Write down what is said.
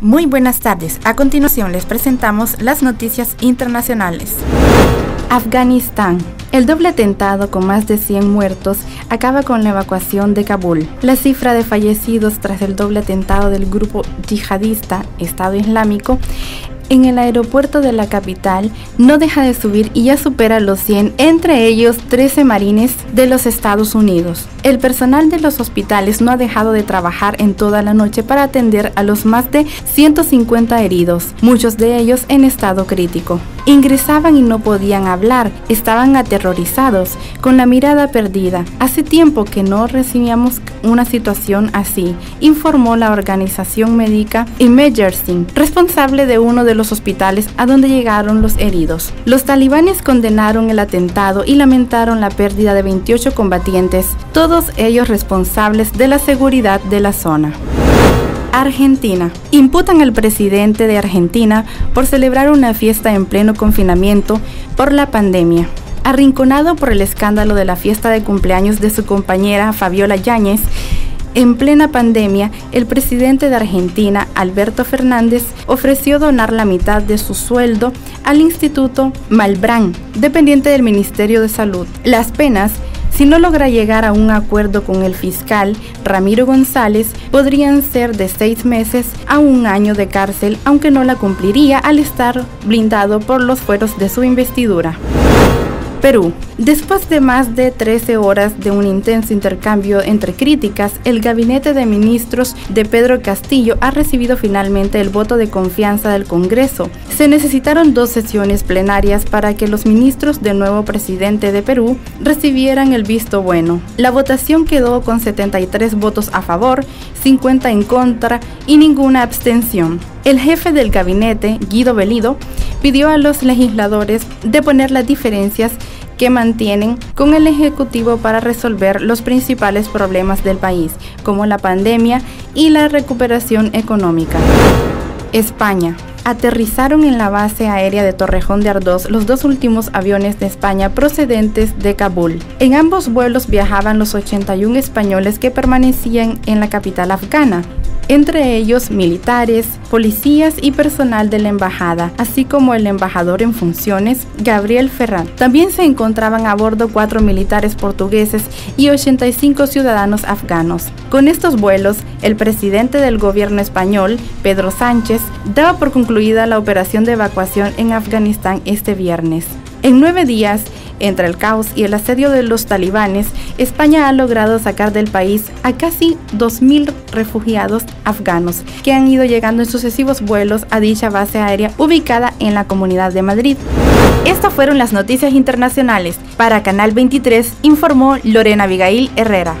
Muy buenas tardes. A continuación les presentamos las noticias internacionales. Afganistán. El doble atentado con más de 100 muertos acaba con la evacuación de Kabul. La cifra de fallecidos tras el doble atentado del grupo yihadista Estado Islámico en el aeropuerto de la capital no deja de subir y ya supera los 100, entre ellos 13 marines de los Estados Unidos. El personal de los hospitales no ha dejado de trabajar en toda la noche para atender a los más de 150 heridos, muchos de ellos en estado crítico. Ingresaban y no podían hablar, estaban aterrorizados, con la mirada perdida. Hace tiempo que no recibíamos una situación así, informó la organización médica Emergency, responsable de uno de los hospitales a donde llegaron los heridos. Los talibanes condenaron el atentado y lamentaron la pérdida de 28 combatientes, todos ellos responsables de la seguridad de la zona. Argentina. Imputan al presidente de Argentina por celebrar una fiesta en pleno confinamiento por la pandemia. Arrinconado por el escándalo de la fiesta de cumpleaños de su compañera Fabiola Yáñez, en plena pandemia, el presidente de Argentina, Alberto Fernández, ofreció donar la mitad de su sueldo al Instituto Malbrán, dependiente del Ministerio de Salud. Las penas si no logra llegar a un acuerdo con el fiscal Ramiro González, podrían ser de seis meses a un año de cárcel, aunque no la cumpliría al estar blindado por los fueros de su investidura. Perú. Después de más de 13 horas de un intenso intercambio entre críticas, el gabinete de ministros de Pedro Castillo ha recibido finalmente el voto de confianza del Congreso. Se necesitaron dos sesiones plenarias para que los ministros del nuevo presidente de Perú recibieran el visto bueno. La votación quedó con 73 votos a favor, 50 en contra y ninguna abstención. El jefe del gabinete, Guido Belido, pidió a los legisladores de poner las diferencias que mantienen con el Ejecutivo para resolver los principales problemas del país, como la pandemia y la recuperación económica. España. Aterrizaron en la base aérea de Torrejón de Ardoz los dos últimos aviones de España procedentes de Kabul. En ambos vuelos viajaban los 81 españoles que permanecían en la capital afgana entre ellos militares, policías y personal de la embajada, así como el embajador en funciones, Gabriel Ferran. También se encontraban a bordo cuatro militares portugueses y 85 ciudadanos afganos. Con estos vuelos, el presidente del gobierno español, Pedro Sánchez, daba por concluida la operación de evacuación en Afganistán este viernes. En nueve días, entre el caos y el asedio de los talibanes, España ha logrado sacar del país a casi 2.000 refugiados afganos que han ido llegando en sucesivos vuelos a dicha base aérea ubicada en la Comunidad de Madrid. Estas fueron las noticias internacionales. Para Canal 23 informó Lorena Abigail Herrera.